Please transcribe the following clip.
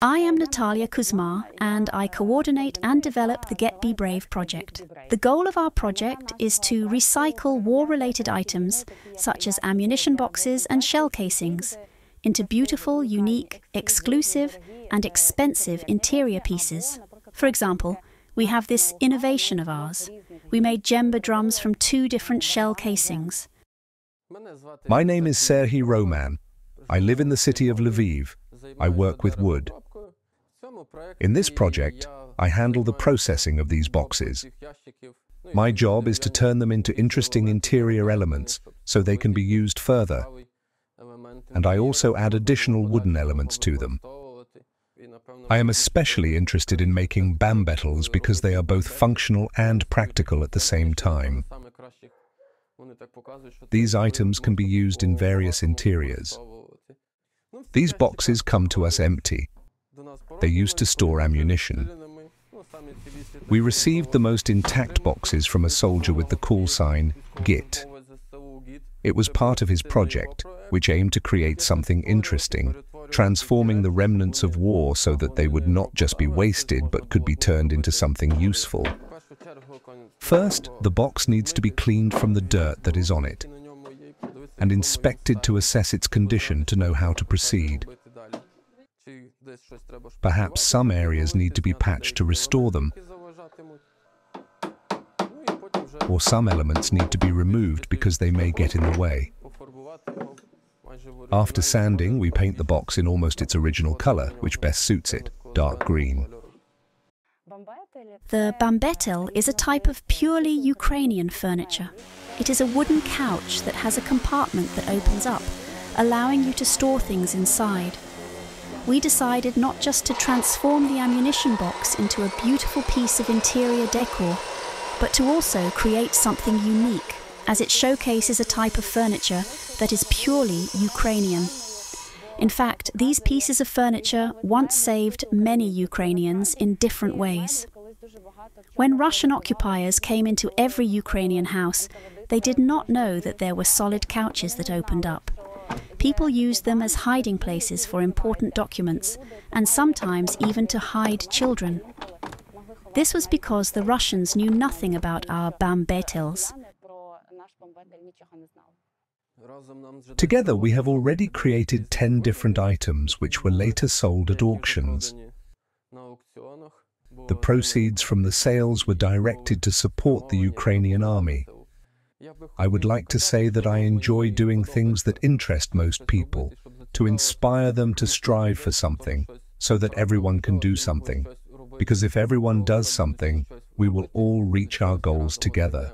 I am Natalia Kuzma and I coordinate and develop the GIT Bebrave project. The goal of our project is to recycle war related items such as ammunition boxes and shell casings into beautiful, unique, exclusive, and expensive interior pieces. For example, we have this innovation of ours. We made djembe drums from two different shell casings. My name is Serhiy Roman. I live in the city of Lviv. I work with wood. In this project, I handle the processing of these boxes. My job is to turn them into interesting interior elements so they can be used further. And I also add additional wooden elements to them. I am especially interested in making bambetels because they are both functional and practical at the same time. These items can be used in various interiors. These boxes come to us empty. They used to store ammunition. We received the most intact boxes from a soldier with the call sign GIT. It was part of his project, which aimed to create something interesting, transforming the remnants of war so that they would not just be wasted but could be turned into something useful. First, the box needs to be cleaned from the dirt that is on it and inspected to assess its condition to know how to proceed. Perhaps some areas need to be patched to restore them, or some elements need to be removed because they may get in the way. After sanding, we paint the box in almost its original color, which best suits it, dark green. The bambetel is a type of purely Ukrainian furniture. It is a wooden couch that has a compartment that opens up, allowing you to store things inside. We decided not just to transform the ammunition box into a beautiful piece of interior decor, but to also create something unique, as it showcases a type of furniture that is purely Ukrainian. In fact, these pieces of furniture once saved many Ukrainians in different ways. When Russian occupiers came into every Ukrainian house, they did not know that there were solid couches that opened up. People used them as hiding places for important documents, and sometimes even to hide children. This was because the Russians knew nothing about our bambetels. Together we have already created 10 different items which were later sold at auctions. The proceeds from the sales were directed to support the Ukrainian army. I would like to say that I enjoy doing things that interest most people, to inspire them to strive for something, so that everyone can do something. Because if everyone does something, we will all reach our goals together.